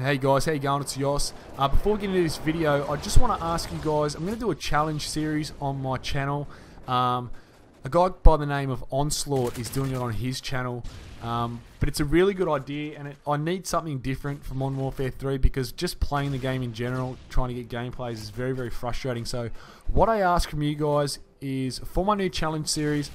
Hey guys, how you going? It's Yoss. Uh, before getting into this video, I just want to ask you guys, I'm going to do a challenge series on my channel. Um, a guy by the name of Onslaught is doing it on his channel. Um, but it's a really good idea and it, I need something different for Modern Warfare 3 because just playing the game in general, trying to get gameplays is very, very frustrating. So what I ask from you guys is, for my new challenge series,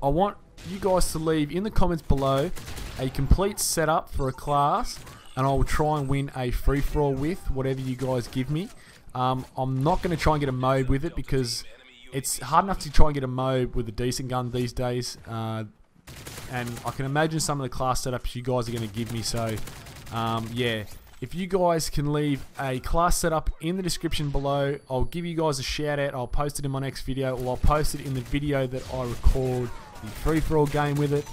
I want you guys to leave in the comments below a complete setup for a class and I will try and win a free-for-all with whatever you guys give me. Um, I'm not going to try and get a mode with it because it's hard enough to try and get a mode with a decent gun these days. Uh, and I can imagine some of the class setups you guys are going to give me. So, um, yeah, if you guys can leave a class setup in the description below, I'll give you guys a shout out. I'll post it in my next video, or I'll post it in the video that I record the free-for-all game with it.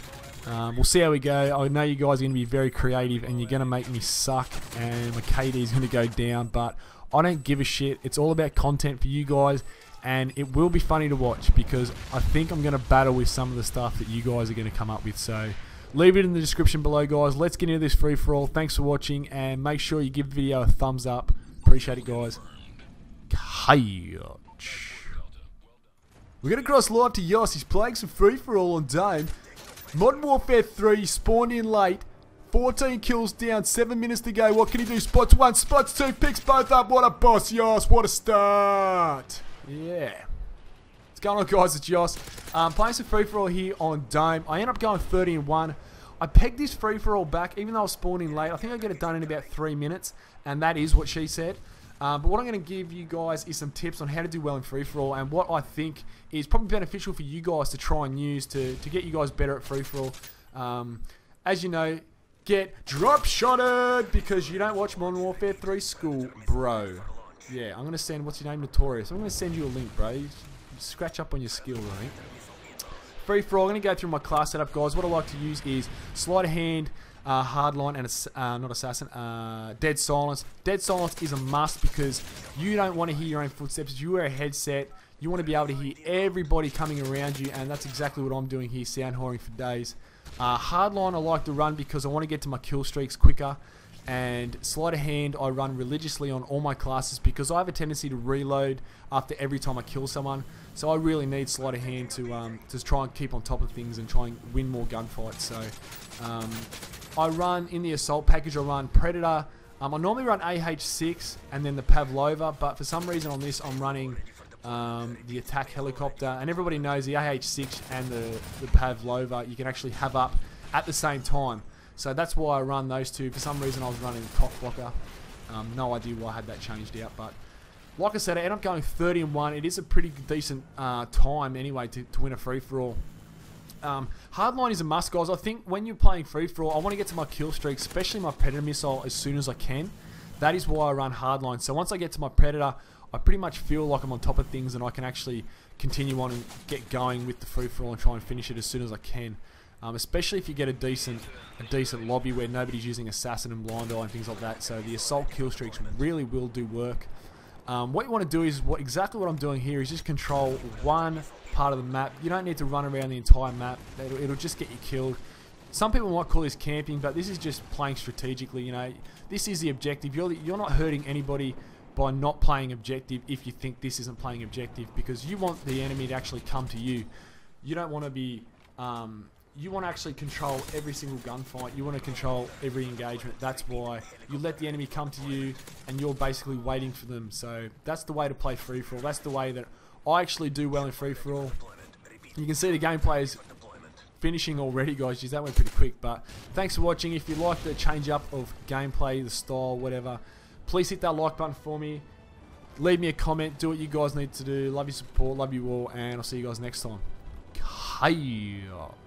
Um, we'll see how we go. I know you guys are going to be very creative and you're going to make me suck and my KD is going to go down, but I don't give a shit. It's all about content for you guys and it will be funny to watch because I think I'm going to battle with some of the stuff that you guys are going to come up with. So leave it in the description below, guys. Let's get into this free for all. Thanks for watching and make sure you give the video a thumbs up. Appreciate it, guys. Hey. We're going to cross live to Yoss. He's playing some free for all on Dome. Modern Warfare 3 spawned in late. 14 kills down, 7 minutes to go. What can he do? Spots one, spots two, picks both up. What a boss, Yoss. What a start. Yeah. What's going on, guys? It's Yoss. Um, playing some free-for-all here on Dome. I end up going 30 and 1. I pegged this free-for-all back, even though I was spawning late. I think I get it done in about 3 minutes, and that is what she said. Um, but what I'm going to give you guys is some tips on how to do well in free-for-all and what I think is probably beneficial for you guys to try and use to, to get you guys better at free-for-all. Um, as you know, get drop-shotted because you don't watch Modern Warfare 3 school, bro. Yeah, I'm going to send, what's your name, Notorious. I'm going to send you a link, bro. You scratch up on your skill, right? Free-for-all, I'm going to go through my class setup, guys. What I like to use is sleight of hand, uh, hardline and uh, not assassin, uh, dead silence. Dead silence is a must because you don't want to hear your own footsteps. You wear a headset. You want to be able to hear everybody coming around you, and that's exactly what I'm doing here, sound whoring for days. Uh, hardline I like to run because I want to get to my kill streaks quicker. And sleight of hand I run religiously on all my classes because I have a tendency to reload after every time I kill someone. So I really need sleight of hand to um, to try and keep on top of things and try and win more gunfights. So um, I run in the assault package. I run Predator. Um, I normally run AH6 and then the Pavlova, but for some reason on this I'm running um, the attack helicopter. And everybody knows the AH6 and the, the Pavlova you can actually have up at the same time. So that's why I run those two. For some reason I was running Cockblocker. Um, no idea why I had that changed out, but like I said, I end up going 30 and 1. It is a pretty decent uh, time anyway to, to win a free for all. Um, hardline is a must, guys. I think when you're playing free for all, I want to get to my kill streak, especially my predator missile, as soon as I can. That is why I run hardline. So once I get to my predator, I pretty much feel like I'm on top of things and I can actually continue on and get going with the free for all and try and finish it as soon as I can. Um, especially if you get a decent a decent lobby where nobody's using assassin and blind eye and things like that. So the assault kill streaks really will do work. Um, what you want to do is what exactly what I'm doing here is just control one part of the map. You don't need to run around the entire map. It'll, it'll, just get you killed. Some people might call this camping, but this is just playing strategically. You know, this is the objective. You're you're not hurting anybody by not playing objective if you think this isn't playing objective because you want the enemy to actually come to you. You don't want to be um, you want to actually control every single gunfight. You want to control every engagement. That's why you let the enemy come to you and you're basically waiting for them. So that's the way to play free-for-all. That's the way that I actually do well in free-for-all. You can see the gameplay is finishing already, guys. Jeez, that went pretty quick. But thanks for watching. If you like the change up of gameplay, the style, whatever, please hit that like button for me. Leave me a comment. Do what you guys need to do. Love your support. Love you all. And I'll see you guys next time. Hiya.